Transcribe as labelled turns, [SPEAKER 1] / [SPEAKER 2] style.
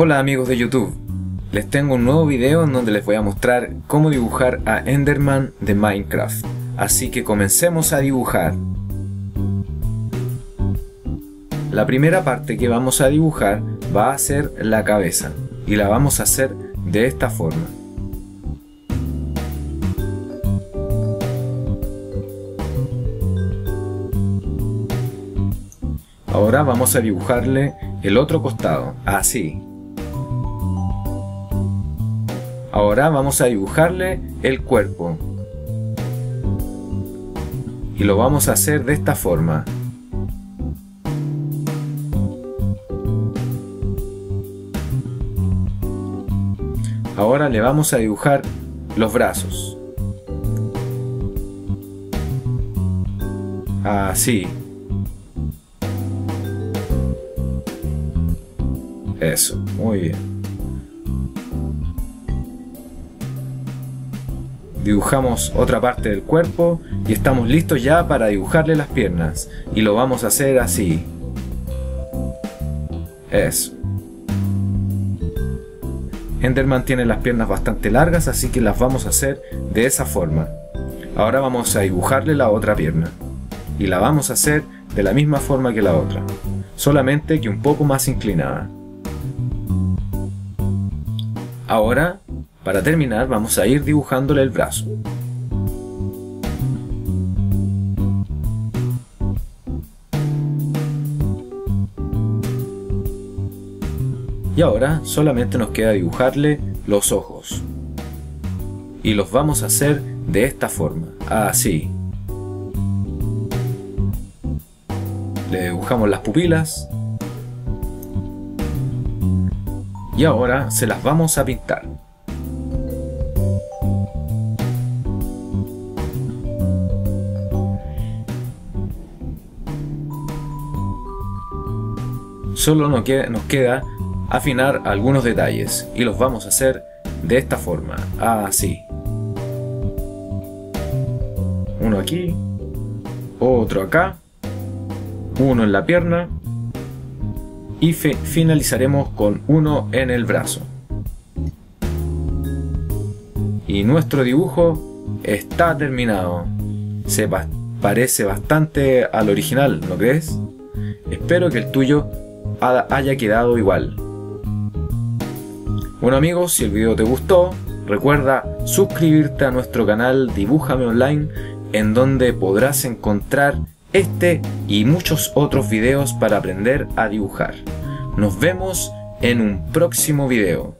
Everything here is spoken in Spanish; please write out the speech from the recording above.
[SPEAKER 1] Hola amigos de YouTube, les tengo un nuevo video en donde les voy a mostrar cómo dibujar a Enderman de Minecraft. Así que comencemos a dibujar. La primera parte que vamos a dibujar va a ser la cabeza y la vamos a hacer de esta forma. Ahora vamos a dibujarle el otro costado, así. Ahora vamos a dibujarle el cuerpo. Y lo vamos a hacer de esta forma. Ahora le vamos a dibujar los brazos. Así. Eso, muy bien. Dibujamos otra parte del cuerpo y estamos listos ya para dibujarle las piernas. Y lo vamos a hacer así. Eso. Enderman tiene las piernas bastante largas, así que las vamos a hacer de esa forma. Ahora vamos a dibujarle la otra pierna. Y la vamos a hacer de la misma forma que la otra, solamente que un poco más inclinada. Ahora, para terminar, vamos a ir dibujándole el brazo. Y ahora solamente nos queda dibujarle los ojos. Y los vamos a hacer de esta forma, así. Le dibujamos las pupilas, y ahora se las vamos a pintar. Solo nos queda, afinar algunos detalles y los vamos a hacer de esta forma, así. Uno aquí, otro acá, uno en la pierna y finalizaremos con uno en el brazo. Y nuestro dibujo está terminado. Se parece bastante al original, ¿no crees? Espero que el tuyo haya quedado igual. Bueno amigos, si el video te gustó, recuerda suscribirte a nuestro canal Dibújame Online en donde podrás encontrar este y muchos otros videos para aprender a dibujar. Nos vemos en un próximo video.